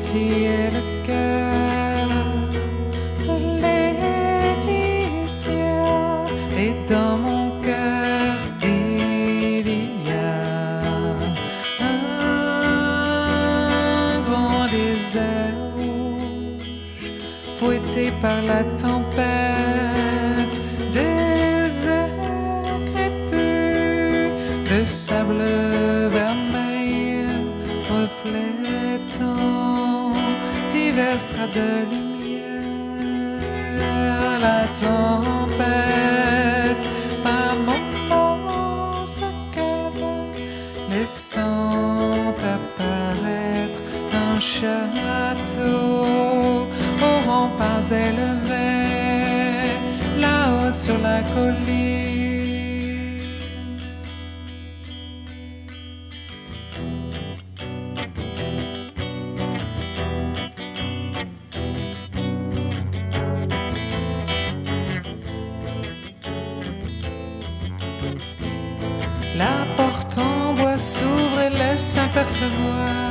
Voici le cœur de Laetitia et dans mon cœur il y a un grand désert rouge fouetté par la tempête. Reflétant divers strates de lumière. La tempête, par moments, se calme, laissant apparaître un château aux remparts élevés, là-haut sur la colline. La porte en bois s'ouvre et laisse apercevoir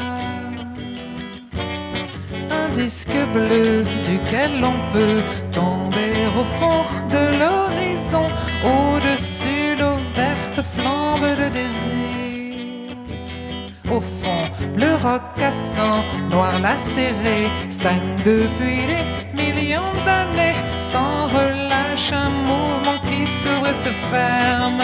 un disque bleu duquel on peut tomber au fond de l'horizon, au-dessus l'eau verte flambe de désir. Au fond, le roc cassant, noir lacéré, stagne depuis des s'ouvre et se ferme.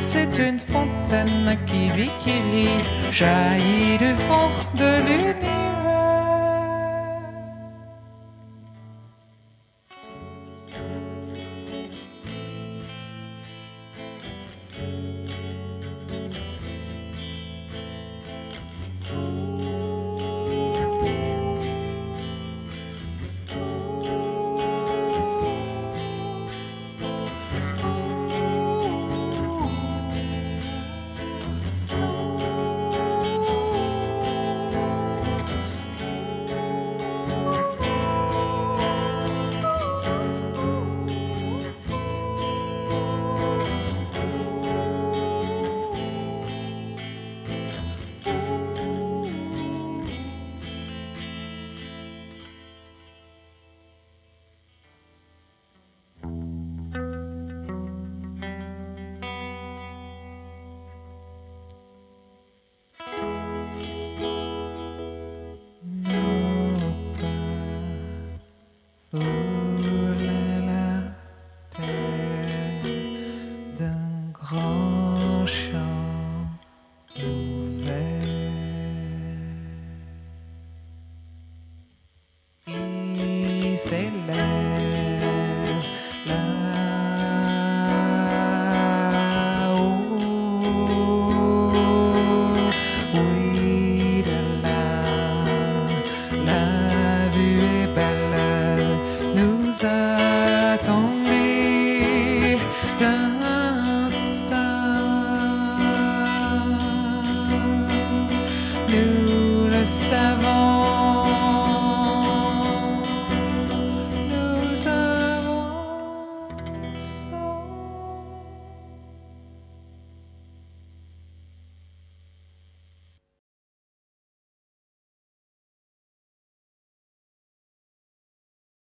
C'est une fontaine qui vit, qui rit, jaillit du fond de l'univers. s'élève là-haut. Oui, la vue est belle, nous attendez d'un star. Nous le savons.